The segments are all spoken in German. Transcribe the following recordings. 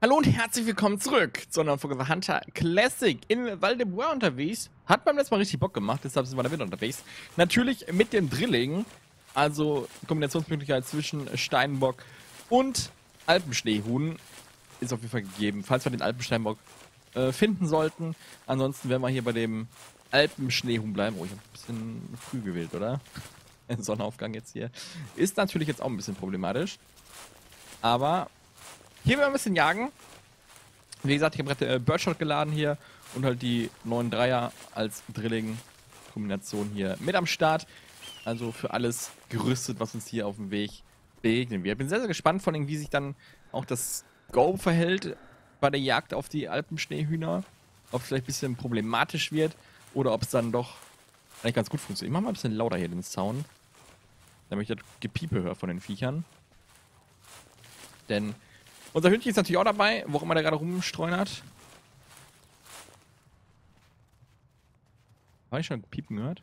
Hallo und herzlich willkommen zurück zu einer Folge von Hunter Classic in Val de Bois unterwegs. Hat beim letzten Mal richtig Bock gemacht, deshalb sind wir da wieder unterwegs. Natürlich mit dem Drilling, also Kombinationsmöglichkeit zwischen Steinbock und Alpenschneehuhn ist auf jeden Fall gegeben, falls wir den Alpensteinbock äh, finden sollten. Ansonsten werden wir hier bei dem Alpenschneehuhn bleiben. Oh, ich habe ein bisschen früh gewählt, oder? Sonnenaufgang jetzt hier. Ist natürlich jetzt auch ein bisschen problematisch. Aber hier werden wir ein bisschen jagen. Wie gesagt, ich habe gerade äh, Birdshot geladen hier und halt die 9 Dreier als Drilling-Kombination hier mit am Start. Also für alles gerüstet, was uns hier auf dem Weg begegnen wird. Ich bin sehr, sehr gespannt von wie sich dann auch das Go verhält bei der Jagd auf die Alpenschneehühner. Ob es vielleicht ein bisschen problematisch wird oder ob es dann doch eigentlich ganz gut funktioniert. Ich mache mal ein bisschen lauter hier den Sound, damit ich das Gepiepe höre von den Viechern. Denn unser Hündchen ist natürlich auch dabei, wo auch immer der gerade rumstreunert. Habe ich schon Piepen gehört?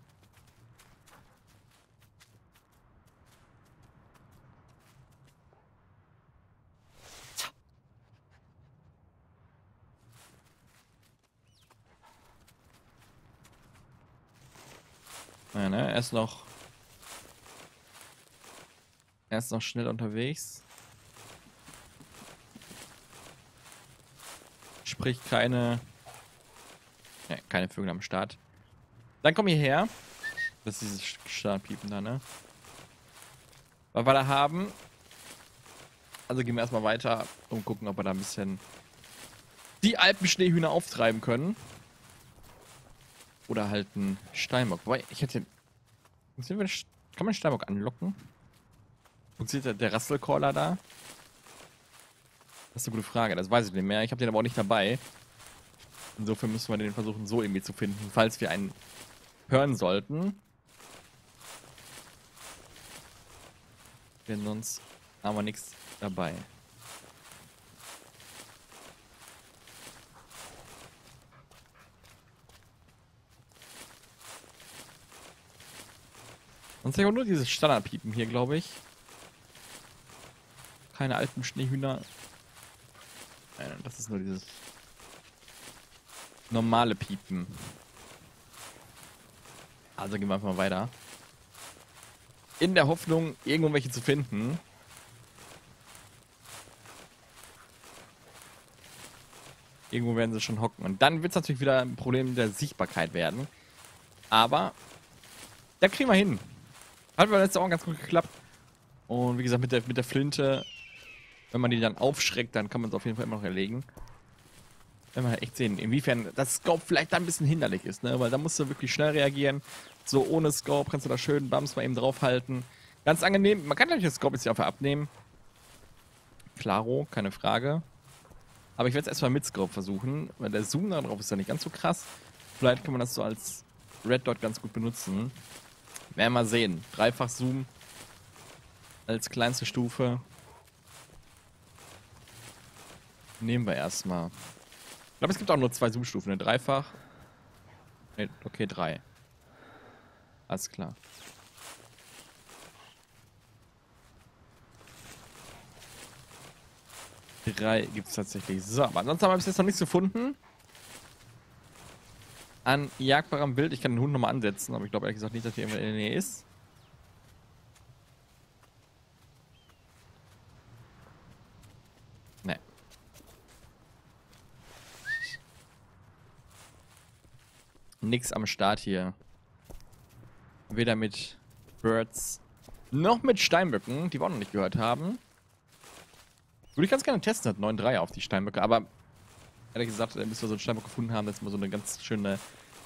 Ja, ne? Er ist noch. Er ist noch schnell unterwegs. Sprich, keine. Ne, keine Vögel am Start. Dann komm hierher. Das ist dieses Startpiepen da, ne? Was wir da haben. Also gehen wir erstmal weiter und gucken, ob wir da ein bisschen die Alpenschneehühner auftreiben können. Oder halt einen Steinbock. Wobei, ich hätte. Kann man einen Steinbock anlocken? Funktioniert der Rasselcaller da? Das ist eine gute Frage, das weiß ich nicht mehr. Ich habe den aber auch nicht dabei. Insofern müssen wir den versuchen, so irgendwie zu finden, falls wir einen hören sollten. Denn sonst haben wir nichts dabei. Sonst auch nur dieses Standardpiepen hier, glaube ich. Keine alten Schneehühner. Nein, das ist nur dieses normale Piepen. Also gehen wir einfach mal weiter. In der Hoffnung, irgendwo welche zu finden. Irgendwo werden sie schon hocken. Und dann wird es natürlich wieder ein Problem der Sichtbarkeit werden. Aber da kriegen wir hin. Hat beim letzten auch ganz gut geklappt. Und wie gesagt, mit der, mit der Flinte, wenn man die dann aufschreckt, dann kann man es auf jeden Fall immer noch erlegen. Wenn halt echt sehen, inwiefern das Scope vielleicht da ein bisschen hinderlich ist, ne? Weil da musst du wirklich schnell reagieren. So ohne Scope kannst du da schön Bums mal eben draufhalten. Ganz angenehm. Man kann natürlich das Scope jetzt hier einfach abnehmen. Klaro, keine Frage. Aber ich werde es erstmal mit Scope versuchen, weil der Zoom da drauf ist ja nicht ganz so krass. Vielleicht kann man das so als Red Dot ganz gut benutzen. Werden wir mal sehen. Dreifach Zoom als kleinste Stufe. Nehmen wir erstmal. Ich glaube, es gibt auch nur zwei Zoom-Stufen. Ne? Dreifach. Ne, okay, drei. Alles klar. Drei gibt es tatsächlich. So, aber ansonsten haben wir bis jetzt noch nichts gefunden an jagbarem Wild. Ich kann den Hund nochmal ansetzen, aber ich glaube ehrlich gesagt nicht, dass hier irgendwer in der Nähe ist. Nix am Start hier. Weder mit Birds noch mit Steinböcken, die wir auch noch nicht gehört haben. Würde ich ganz gerne testen, hat 9-3 auf die Steinböcke, aber ehrlich gesagt, bis wir so einen Steinbock gefunden haben, das ist immer so eine ganz schöne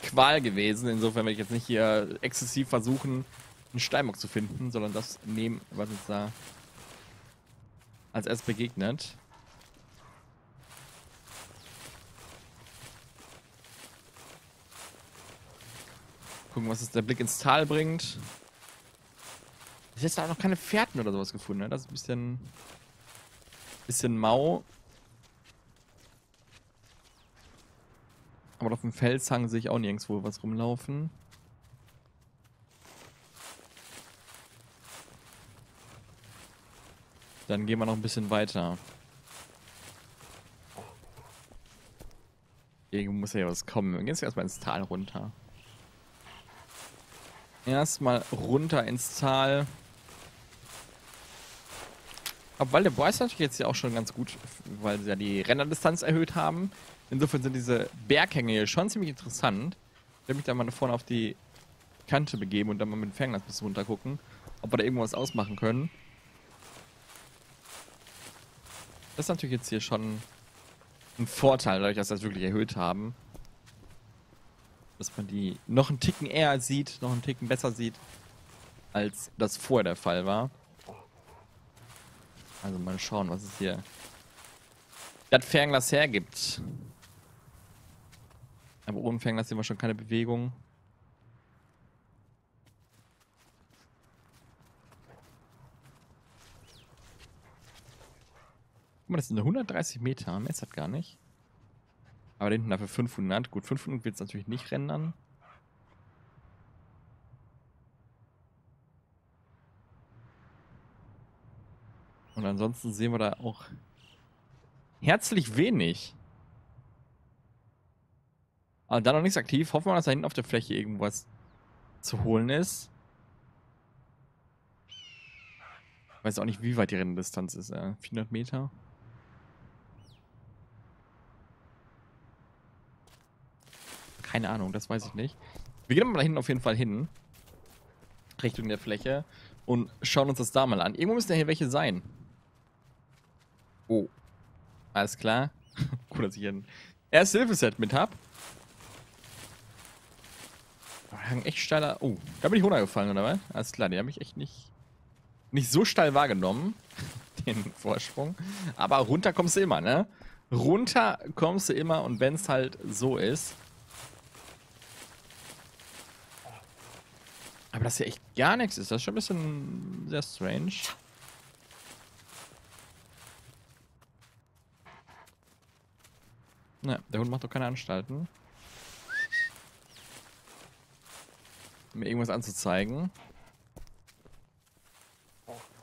Qual gewesen. Insofern werde ich jetzt nicht hier exzessiv versuchen, einen Steinbock zu finden, sondern das nehmen, was uns da als erst begegnet. Gucken, was der Blick ins Tal bringt. Ich jetzt da noch keine Fährten oder sowas gefunden, ne? Das ist ein bisschen... Bisschen mau. Aber auf dem Felshang sehe ich auch nirgendwo was rumlaufen. Dann gehen wir noch ein bisschen weiter. Irgendwo muss ja was kommen. Wir gehen jetzt erstmal ins Tal runter. Erstmal runter ins Tal. Obwohl der Boy ist natürlich jetzt ja auch schon ganz gut, weil sie ja die Rennerdistanz erhöht haben. Insofern sind diese Berghänge hier schon ziemlich interessant. Ich werde mich da mal vorne auf die Kante begeben und dann mal mit dem Fernglas ein bisschen runter gucken, ob wir da irgendwas ausmachen können. Das ist natürlich jetzt hier schon ein Vorteil, dadurch, dass wir das wirklich erhöht haben. Dass man die noch einen Ticken eher sieht, noch einen Ticken besser sieht, als das vorher der Fall war. Also mal schauen, was es hier das Fernglas hergibt. Aber ohne Fernglas sehen wir schon keine Bewegung. Guck mal, das sind 130 Meter. Mehr ist das gar nicht. Aber hinten dafür 500. Gut, 500 wird es natürlich nicht rendern. Und ansonsten sehen wir da auch herzlich wenig. Aber da noch nichts aktiv. Hoffen wir, dass da hinten auf der Fläche irgendwas zu holen ist. Ich weiß auch nicht, wie weit die Renndistanz ist. Äh, 400 Meter. Keine Ahnung, das weiß ich nicht. Wir gehen mal da hinten auf jeden Fall hin. Richtung der Fläche. Und schauen uns das da mal an. Irgendwo müssen ja hier welche sein. Oh. Alles klar. cool, dass ich ein erstes Hilfeset mit hab. Ein echt steiler. Oh, da bin ich runtergefallen, oder was? Alles klar, den habe ich echt nicht, nicht so steil wahrgenommen. Den Vorsprung. Aber runter kommst du immer, ne? Runter kommst du immer und wenn es halt so ist. Aber dass hier echt gar nichts ist, das ist schon ein bisschen sehr strange. Ne, der Hund macht doch keine Anstalten. Mir irgendwas anzuzeigen.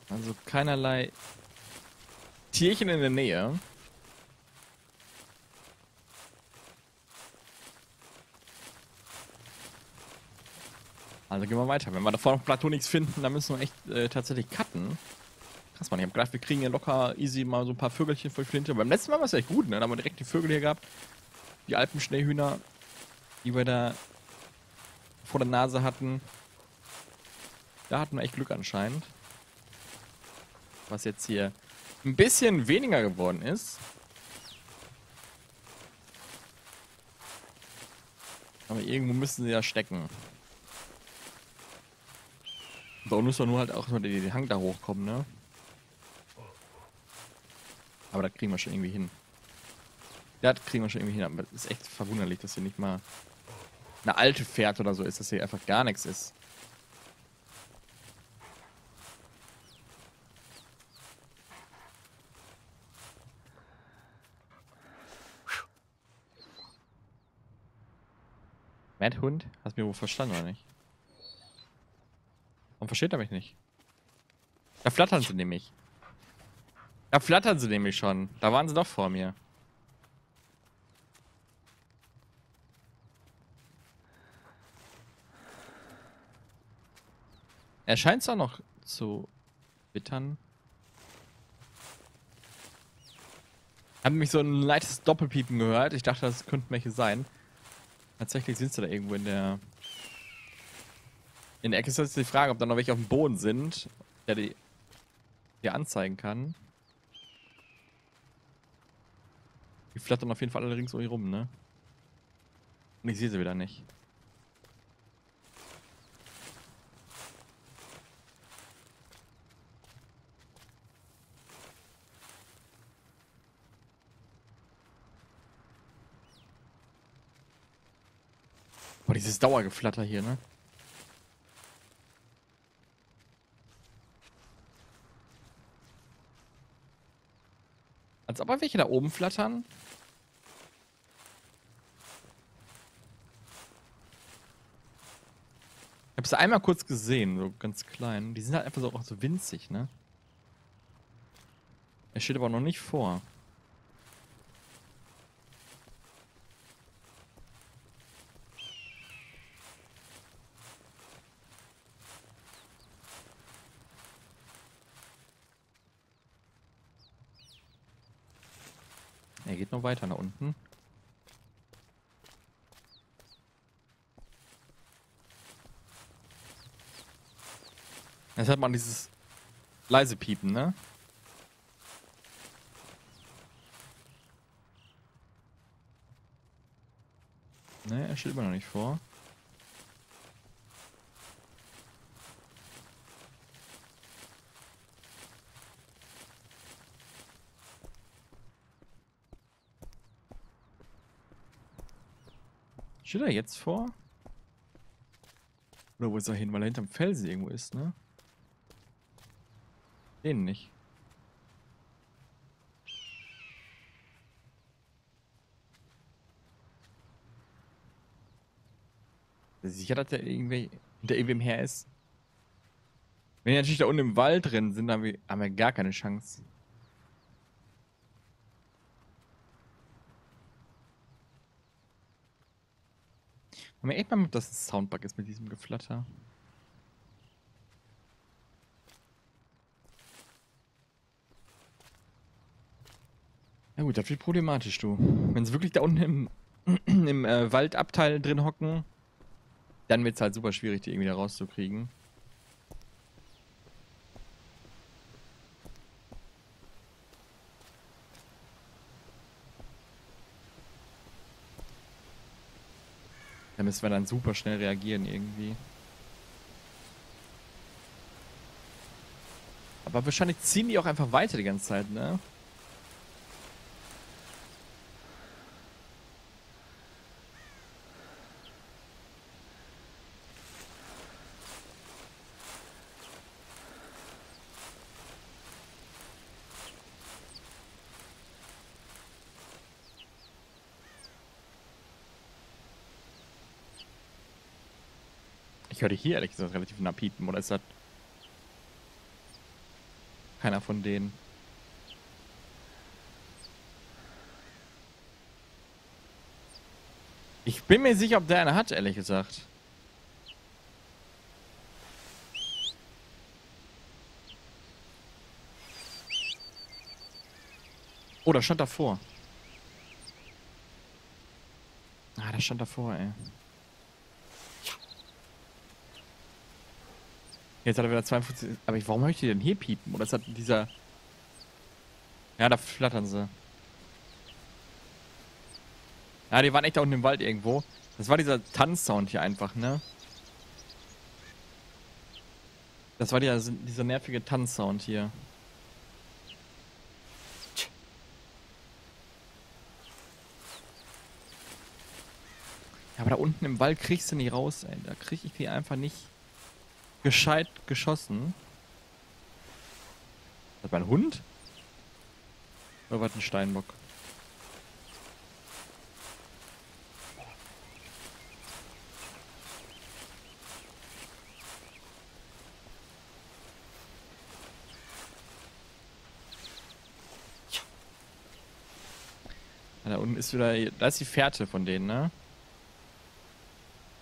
Also keinerlei Tierchen in der Nähe. Also gehen wir weiter. Wenn wir da vorne auf Plateau nichts finden, dann müssen wir echt äh, tatsächlich cutten. Krass, man. Ich hab gedacht, wir kriegen hier locker easy mal so ein paar Vögelchen für Flinte. Beim letzten Mal war es echt gut, ne? Da haben wir direkt die Vögel hier gehabt. Die Alpenschneehühner, die wir da vor der Nase hatten. Da hatten wir echt Glück anscheinend. Was jetzt hier ein bisschen weniger geworden ist. Aber irgendwo müssen sie ja stecken. Da müssen wir nur halt auch mal den Hang da hochkommen, ne? Aber das kriegen wir schon irgendwie hin. Das kriegen wir schon irgendwie hin. Aber es ist echt verwunderlich, dass hier nicht mal eine alte Pferd oder so ist, dass hier einfach gar nichts ist. Mad Hund? Hast du mir wohl verstanden oder nicht? Warum versteht er mich nicht? Da flattern sie nämlich. Da flattern sie nämlich schon. Da waren sie doch vor mir. Er scheint zwar noch zu wittern. Ich habe nämlich so ein leichtes Doppelpiepen gehört. Ich dachte, das könnten welche sein. Tatsächlich sind sie da irgendwo in der in der Ecke ist jetzt die Frage, ob da noch welche auf dem Boden sind, der die, die anzeigen kann. Die flattern auf jeden Fall alle rings um mich rum, ne? Und ich sehe sie wieder nicht. Boah, dieses Dauergeflatter hier, ne? Als ob welche da oben flattern. Ich habe sie einmal kurz gesehen, so ganz klein. Die sind halt einfach so auch so winzig, ne? Er steht aber noch nicht vor. Er geht noch weiter nach unten. Jetzt hat man dieses leise Piepen, ne? Ne, er steht immer noch nicht vor. Steht er jetzt vor? Oder wo ist er hin? Weil er hinterm Felsen irgendwo ist, ne? Den nicht. Sicher, dass der irgendwie hinter irgendwem her ist. Wenn die natürlich da unten im Wald drin sind, wir, haben wir gar keine Chance. Haben wir echt mal, dass das ein Soundbug ist mit diesem Geflatter. Ja gut, das wird problematisch, du. Wenn sie wirklich da unten im, im äh, Waldabteil drin hocken, dann wird es halt super schwierig, die irgendwie da rauszukriegen. Da müssen wir dann super schnell reagieren irgendwie. Aber wahrscheinlich ziehen die auch einfach weiter die ganze Zeit, ne? Ich höre hier ehrlich gesagt relativ nah piepen, oder ist das keiner von denen? Ich bin mir sicher, ob der eine hat, ehrlich gesagt. Oh, da stand davor. Ah, da stand davor, ey. Jetzt hat er wieder 52. Aber ich, warum möchte ich denn hier piepen? Oder ist das dieser. Ja, da flattern sie. Ja, die waren echt da unten im Wald irgendwo. Das war dieser Tanzsound hier einfach, ne? Das war dieser, dieser nervige Tanzsound hier. Ja, aber da unten im Wald kriegst du nicht raus, ey. Da krieg ich die einfach nicht gescheit geschossen. Das war ein Hund? Oder war das ein Steinbock? Da unten ist wieder. Da ist die Fährte von denen, ne?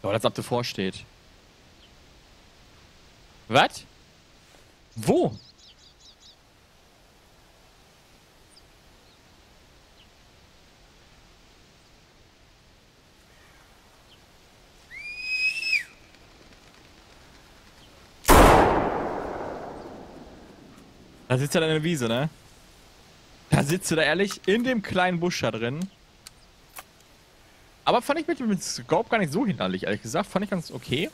Oh, das ab davor steht. Was? Wo? Da sitzt er in der Wiese, ne? Da sitzt du da ehrlich in dem kleinen Busch da drin. Aber fand ich mit dem Scope gar nicht so hinderlich, ehrlich gesagt. Fand ich ganz okay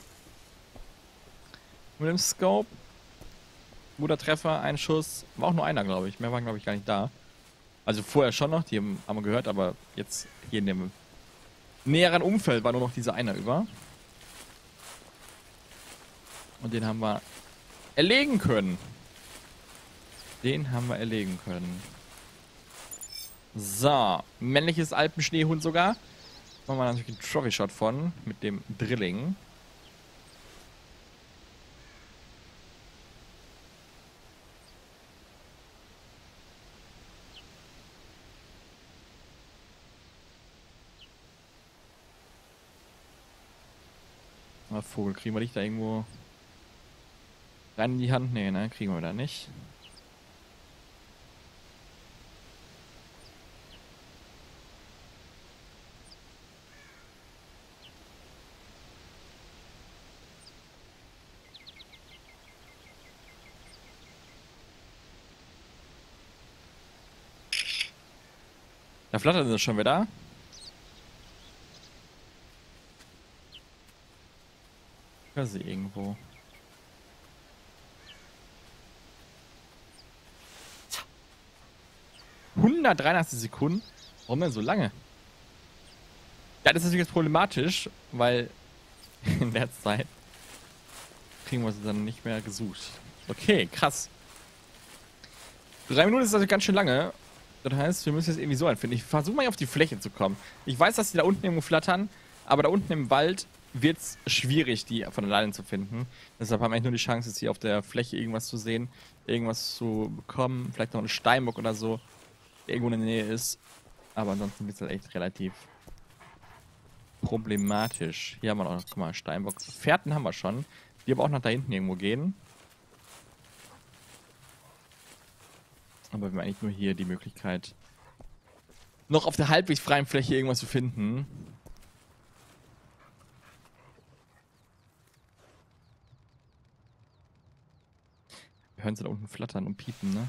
mit dem Scope. Guter Treffer, ein Schuss. War auch nur einer, glaube ich. Mehr waren, glaube ich, gar nicht da. Also vorher schon noch, die haben wir gehört, aber jetzt hier in dem näheren Umfeld war nur noch dieser einer über. Und den haben wir erlegen können. Den haben wir erlegen können. So, männliches Alpenschneehund sogar. Machen wir natürlich einen Trophy-Shot von mit dem Drilling. Vogel, kriegen wir dich da irgendwo rein in die Hand? Nee, ne? Kriegen wir da nicht. Da flattert es schon wieder. Höre sie irgendwo. ...183 Sekunden? Warum denn so lange? Ja, das ist natürlich jetzt problematisch, weil in der Zeit kriegen wir sie dann nicht mehr gesucht. Okay, krass. Drei Minuten ist also ganz schön lange. Das heißt, wir müssen jetzt irgendwie so einfinden. Ich versuche mal auf die Fläche zu kommen. Ich weiß, dass die da unten irgendwo flattern, aber da unten im Wald wird es schwierig, die von alleine zu finden. Deshalb haben wir eigentlich nur die Chance, jetzt hier auf der Fläche irgendwas zu sehen, irgendwas zu bekommen. Vielleicht noch eine Steinbock oder so, der irgendwo in der Nähe ist. Aber ansonsten wird es halt echt relativ problematisch. Hier haben wir noch, guck mal, Steinbock. Fährten haben wir schon, die aber auch nach da hinten irgendwo gehen. Aber wir haben eigentlich nur hier die Möglichkeit, noch auf der halbwegs freien Fläche irgendwas zu finden. Wir hören sie da unten flattern und piepen, ne?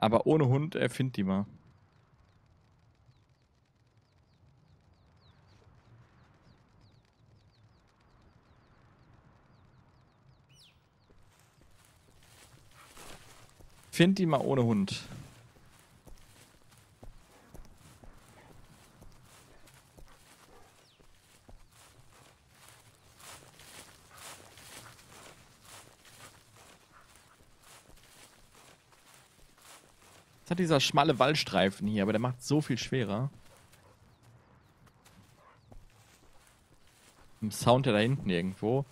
Aber ohne Hund erfind die mal. Find die mal ohne Hund. Hat dieser schmale Waldstreifen hier, aber der macht so viel schwerer. Im Sound ja da hinten irgendwo.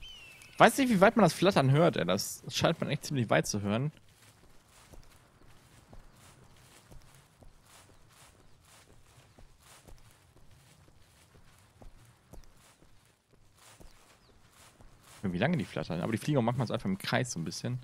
Ich weiß nicht, wie weit man das Flattern hört, ey. Das scheint man echt ziemlich weit zu hören. Wie lange die flattern. Aber die fliegen auch manchmal so einfach im Kreis so ein bisschen.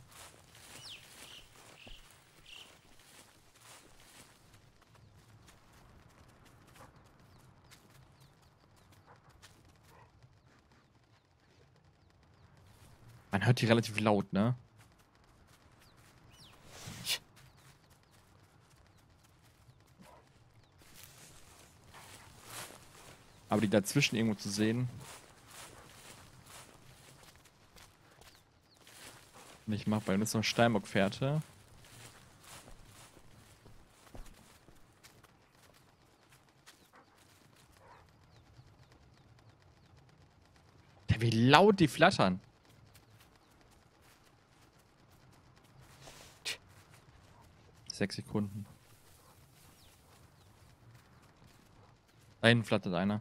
Hört die relativ laut, ne? Aber die dazwischen irgendwo zu sehen. Nicht machbar. Und jetzt noch Steinbock-Fährte. Wie laut die flattern. Sechs Sekunden. Da hinten flattert einer.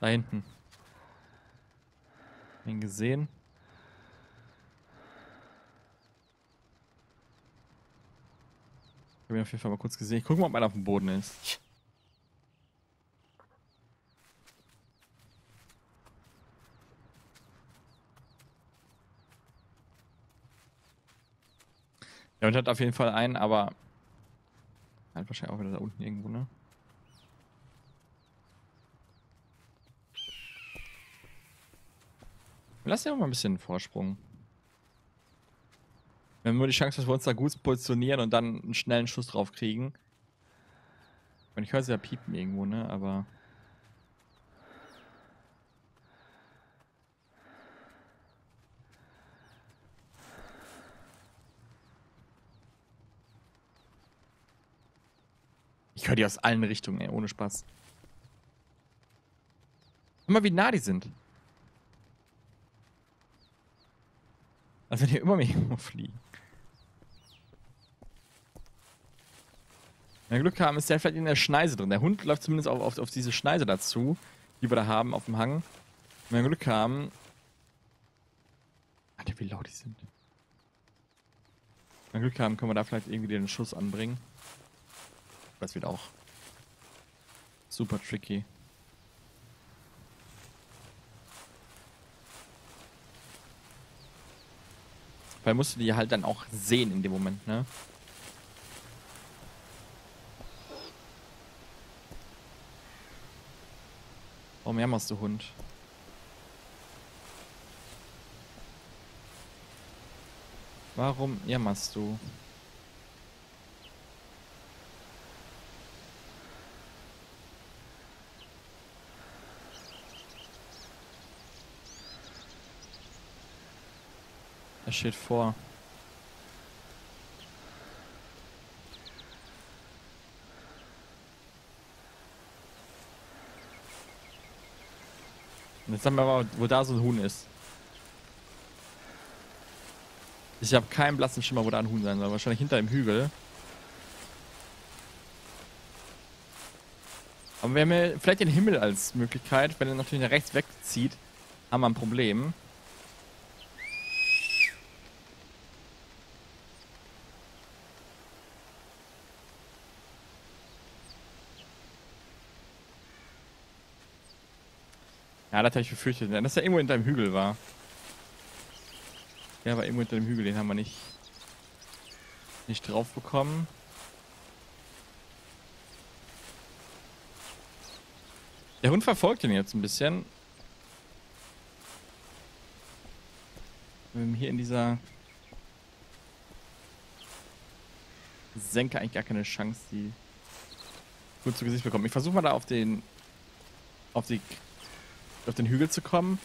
Da hinten. Ihn gesehen. Ich habe ihn auf jeden Fall mal kurz gesehen. Ich gucke mal, ob einer auf dem Boden ist. Ja, und hat auf jeden Fall einen, aber halt wahrscheinlich auch wieder da unten irgendwo, ne? Lass ja auch mal ein bisschen Vorsprung. Wir haben nur die Chance, dass wir uns da gut positionieren und dann einen schnellen Schuss drauf kriegen. Und ich höre sie ja piepen irgendwo, ne? Aber. Die aus allen Richtungen, ey, ohne Spaß. Mal, wie nah die sind. Als wenn die immer mehr irgendwo fliegen. Wenn wir Glück haben, ist der vielleicht in der Schneise drin. Der Hund läuft zumindest auf, auf, auf diese Schneise dazu, die wir da haben auf dem Hang. Wenn wir Glück haben, Alter, wie laut die sind. Wenn wir Glück haben, können wir da vielleicht irgendwie den Schuss anbringen. Das wird auch super tricky. Weil musst du die halt dann auch sehen in dem Moment, ne? Warum jammerst du, Hund? Warum jammerst du? Er steht vor. Und jetzt sagen wir mal, wo da so ein Huhn ist. Ich habe keinen blassen Schimmer, wo da ein Huhn sein soll. Wahrscheinlich hinter dem Hügel. Aber wir haben ja vielleicht den Himmel als Möglichkeit. Wenn er natürlich nach rechts wegzieht, haben wir ein Problem. Ja, das habe ich befürchtet, dass er irgendwo hinter dem Hügel war. Ja, aber irgendwo hinter dem Hügel, den haben wir nicht, nicht drauf bekommen. Der Hund verfolgt ihn jetzt ein bisschen. Hier in dieser Senke eigentlich gar keine Chance, die gut zu Gesicht bekommen. Ich versuche mal da auf den auf die auf den Hügel zu kommen.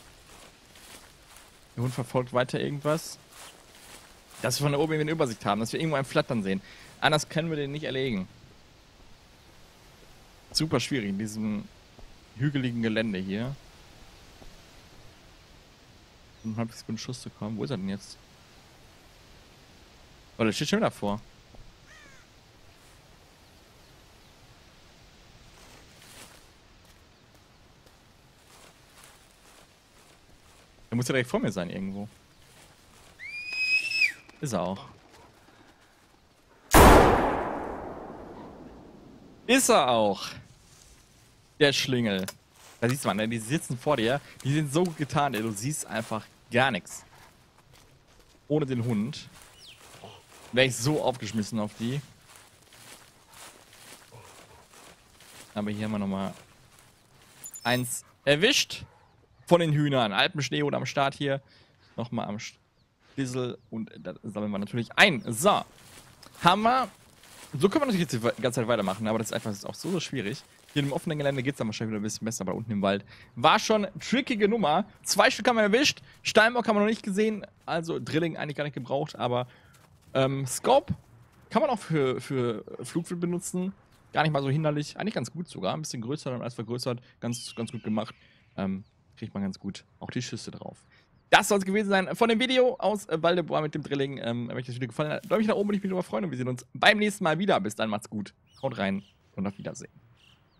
Der Hund verfolgt weiter irgendwas. Dass wir von da oben eine Übersicht haben, dass wir irgendwo ein Flattern sehen. Anders können wir den nicht erlegen. Super schwierig in diesem hügeligen Gelände hier. Um halbwegs guten Schuss zu kommen. Wo ist er denn jetzt? Oh, der steht schon davor. Der muss ja direkt vor mir sein irgendwo. Ist er auch. Ist er auch. Der Schlingel. Da siehst du mal, ne? die sitzen vor dir. Die sind so getan. Du siehst einfach gar nichts. Ohne den Hund. Wäre ich so aufgeschmissen auf die. Aber hier haben wir nochmal eins erwischt von den Hühnern. Alpenschnee oder am Start hier. Nochmal am Stissel und da sammeln wir natürlich ein. So. Wir. So können wir natürlich jetzt die ganze Zeit weitermachen, aber das ist einfach das auch so, so schwierig. Hier im offenen Gelände geht es dann wahrscheinlich wieder ein bisschen besser, aber unten im Wald war schon trickige Nummer. Zwei Stück haben wir erwischt. Steinbock haben wir noch nicht gesehen, also Drilling eigentlich gar nicht gebraucht, aber ähm, Scope kann man auch für, für Flugwild benutzen. Gar nicht mal so hinderlich, eigentlich ganz gut sogar. Ein bisschen größer dann als vergrößert, ganz, ganz gut gemacht. Ähm, kriegt man ganz gut auch die Schüsse drauf. Das soll es gewesen sein von dem Video aus äh, Waldebois mit dem Drilling. Ähm, wenn euch das Video gefallen hat, ich nach oben und ich mich darüber freuen und wir sehen uns beim nächsten Mal wieder. Bis dann, macht's gut. Haut rein und auf Wiedersehen.